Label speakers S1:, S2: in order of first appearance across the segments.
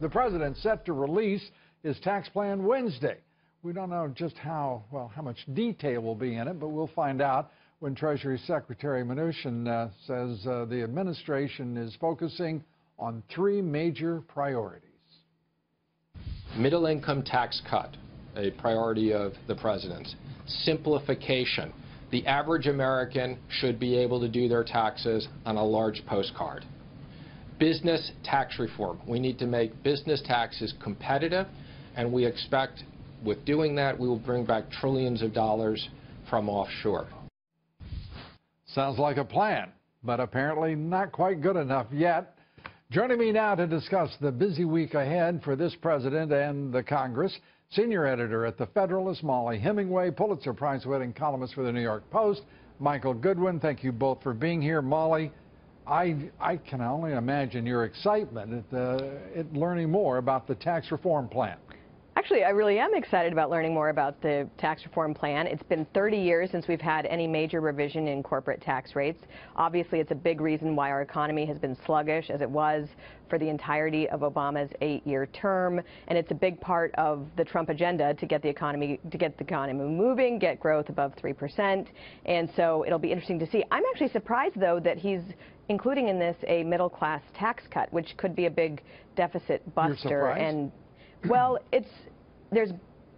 S1: The president set to release his tax plan Wednesday. We don't know just how, well, how much detail will be in it, but we'll find out when Treasury Secretary Mnuchin uh, says uh, the administration is focusing on three major priorities.
S2: Middle income tax cut, a priority of the president's. Simplification. The average American should be able to do their taxes on a large postcard. Business tax reform. We need to make business taxes competitive, and we expect with doing that, we will bring back trillions of dollars from offshore.
S1: Sounds like a plan, but apparently not quite good enough yet. Joining me now to discuss the busy week ahead for this president and the Congress, senior editor at the Federalist, Mollie Hemingway, Pulitzer Prize winning columnist for the New York Post, Michael Goodwin. Thank you both for being here. Mollie, I, I can only imagine your excitement at, uh, at learning more about the tax reform plan.
S3: Actually, I really am excited about learning more about the tax reform plan. It's been 30 years since we've had any major revision in corporate tax rates. Obviously, it's a big reason why our economy has been sluggish, as it was for the entirety of Obama's eight-year term, and it's a big part of the Trump agenda to get the economy to get the economy moving, get growth above 3%. And so it'll be interesting to see. I'm actually surprised, though, that he's including in this a middle-class tax cut, which could be a big deficit buster.
S1: And
S3: well, it's there's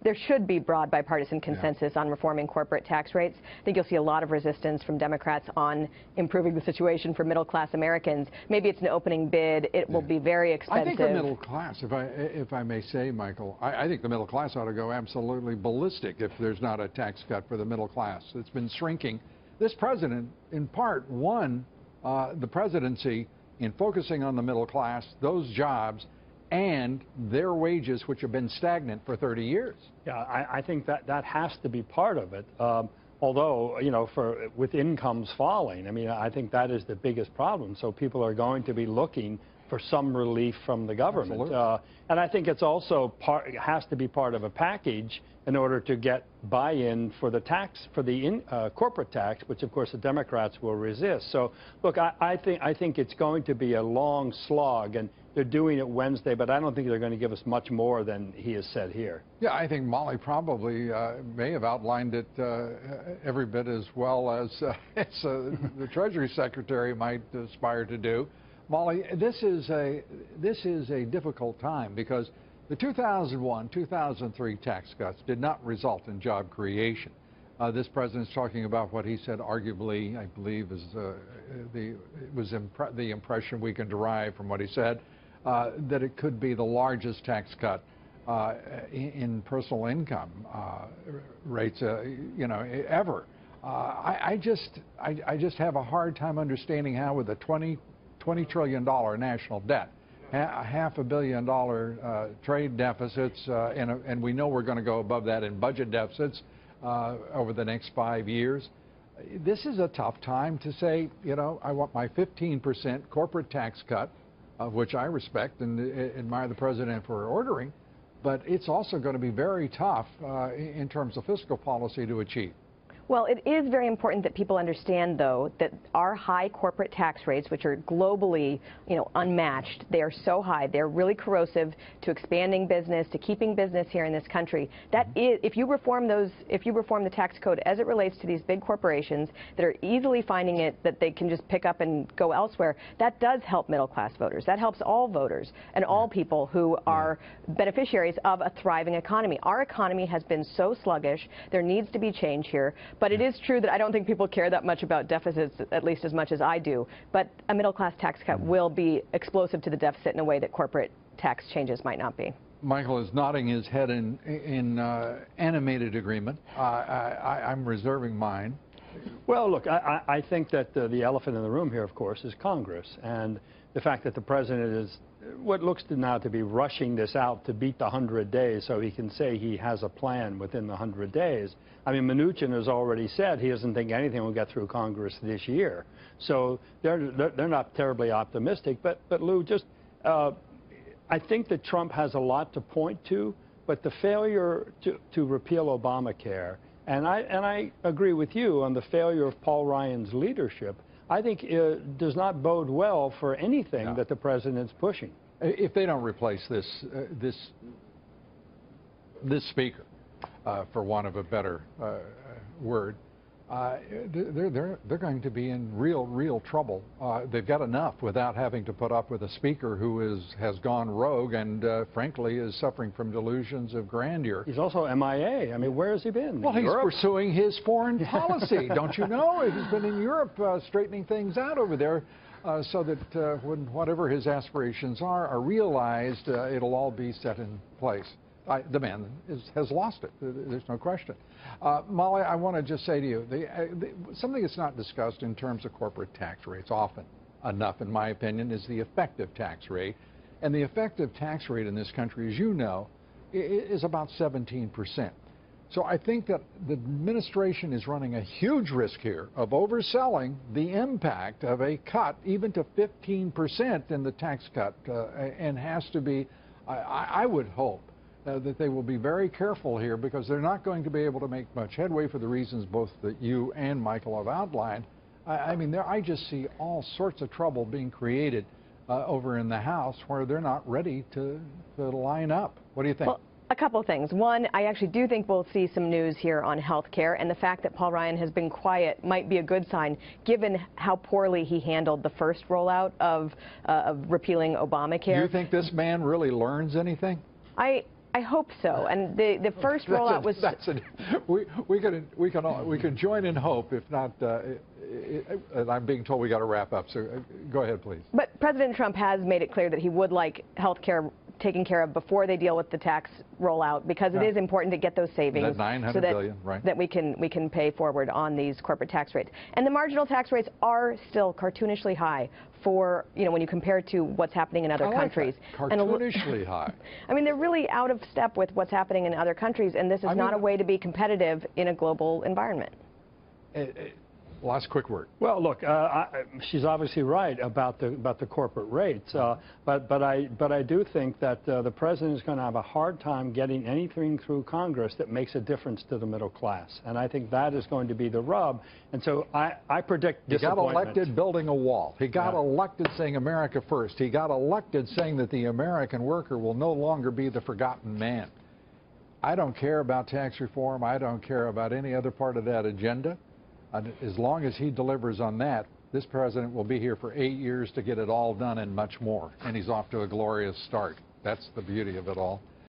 S3: there should be broad bipartisan consensus yeah. on reforming corporate tax rates. I think you'll see a lot of resistance from Democrats on improving the situation for middle class Americans. Maybe it's an opening bid. It yeah. will be very expensive.
S1: I think the middle class, if I if I may say, Michael, I, I, think the middle class ought to go absolutely ballistic if there's not a tax cut for the middle class. It's been shrinking. This president, in part, won uh, the presidency in focusing on the middle class, those jobs, and their wages, which have been stagnant for 30 years.
S4: Yeah, I, I think that that has to be part of it. Um, although, you know, for with incomes falling, I mean, I think that is the biggest problem. So people are going to be looking for some relief from the government. Uh, and I think it's also part, it has to be part of a package in order to get buy-in for the tax, for the in, uh, corporate tax, which of course the Democrats will resist. So look, I, I, think, I think it's going to be a long slog. And they're doing it Wednesday, but I don't think they're going to give us much more than he has said here.
S1: Yeah, I think Mollie probably uh, may have outlined it uh, every bit as well as, uh, as uh, the Treasury Secretary might aspire to do. Mollie, this is a this is a difficult time because the 2001-2003 tax cuts did not result in job creation. Uh, this president's talking about what he said arguably, I believe, is uh, the was impre the impression we can derive from what he said uh, that it could be the largest tax cut uh, in personal income uh, rates, uh, you know, ever. I, I, just, I, I, just have a hard time understanding how, with a 20, 20 trillion dollar national debt, a half a billion dollar uh, trade deficits, and, and, we know we're going to go above that in budget deficits over the next five years. This is a tough time to say, you know, I want my 15% corporate tax cut of which I respect and admire the president for ordering, but it's also going to be very tough uh, in terms of fiscal policy to achieve.
S3: Well, it is very important that people understand, though, that our high corporate tax rates, which are globally, you know, unmatched, they are so high, they're really corrosive to expanding business, to keeping business here in this country. That mm-hmm. is, if you reform those, if you reform the tax code as it relates to these big corporations that are easily finding it that they can just pick up and go elsewhere, that does help middle class voters. That helps all voters and all people who are beneficiaries of a thriving economy. Our economy has been so sluggish. There needs to be change here. But it is true that I don't think people care that much about deficits, at least as much as I do. But a middle class tax cut mm. will be explosive to the deficit in a way that corporate tax changes might not be.
S1: Michael is nodding his head in, in uh, animated agreement. Uh, I, am reserving mine.
S4: Well, look, I, I think that uh, the elephant in the room here, of course, is Congress. And the fact that the president is what looks to now to be rushing this out to beat the 100 days so he can say he has a plan within the 100 days. I mean, Mnuchin has already said he doesn't think anything will get through Congress this year. So they're, they're not terribly optimistic. But, but Lou, just, uh, I think that Trump has a lot to point to, but the failure to, to repeal Obamacare, and I, and I agree with you on the failure of Paul Ryan's leadership, I think uh, does not bode well for anything no. that the president's pushing.
S1: if they don't replace this uh, this this speaker, uh, for want of a better uh, word, uh, they're, they're, they're going to be in real, real trouble. Uh, they've got enough without having to put up with a speaker who is, has gone rogue and, uh, frankly, is suffering from delusions of grandeur.
S4: He's also MIA. I mean, where has he been?
S1: Well, he's
S4: Europe?
S1: pursuing his foreign policy, don't you know? He's been in Europe uh, straightening things out over there uh, so that uh, when whatever his aspirations are are realized, uh, it'll all be set in place. I, the man is, has lost it. There's no question. Uh, Mollie, I want to just say to you, the, uh, the, something that's not discussed in terms of corporate tax rates often enough, in my opinion, is the effective tax rate. And the effective tax rate in this country, as you know, is about 17 percent. So I think that the administration is running a huge risk here of overselling the impact of a cut, even to 15 percent in the tax cut, uh, and has to be, I, I would hope, uh, that they will be very careful here because they're not going to be able to make much headway for the reasons both that you and Michael have outlined. I, I mean, there, I just see all sorts of trouble being created uh, over in the House where they're not ready to, to line up. What do you think?
S3: Well, a couple of things. One, I actually do think we'll see some news here on health care, and the fact that Paul Ryan has been quiet might be a good sign, given how poorly he handled the first rollout of, uh, of repealing Obamacare.
S1: Do you think this man really learns anything?
S3: I, I hope so. And the, the first rollout was.
S1: That's a, we, we, can, we, can all, we can join in hope, if not. Uh, and I'm being told we got to wrap up, so uh, go ahead, please.
S3: But President Trump has made it clear that he would like health care taken care of before they deal with the tax rollout because it
S1: Yeah.
S3: is important to get those savings
S1: That 900
S3: so that,
S1: billion, right.
S3: that we can we can pay forward on these corporate tax rates. And the marginal tax rates are still cartoonishly high for, you know, when you compare to what's happening in other
S1: like
S3: countries.
S1: that.
S3: And
S1: Cartoonishly high.
S3: I mean, they're really out of step with what's happening in other countries, and this is
S1: I
S3: not
S1: mean-
S3: a way to be competitive in a global environment.
S1: Uh, uh, Last quick word.
S4: Well, look, uh, I, she's obviously right about the about the corporate rates, uh, but but I but I do think that uh, the president is going to have a hard time getting anything through Congress that makes a difference to the middle class, and I think that is going to be the rub. And so I I predict
S1: He got elected building a wall. He got
S4: Yeah.
S1: elected saying America first. He got elected saying that the American worker will no longer be the forgotten man. I don't care about tax reform. I don't care about any other part of that agenda. As long as he delivers on that, this president will be here for eight years to get it all done and much more. And he's off to a glorious start. That's the beauty of it all.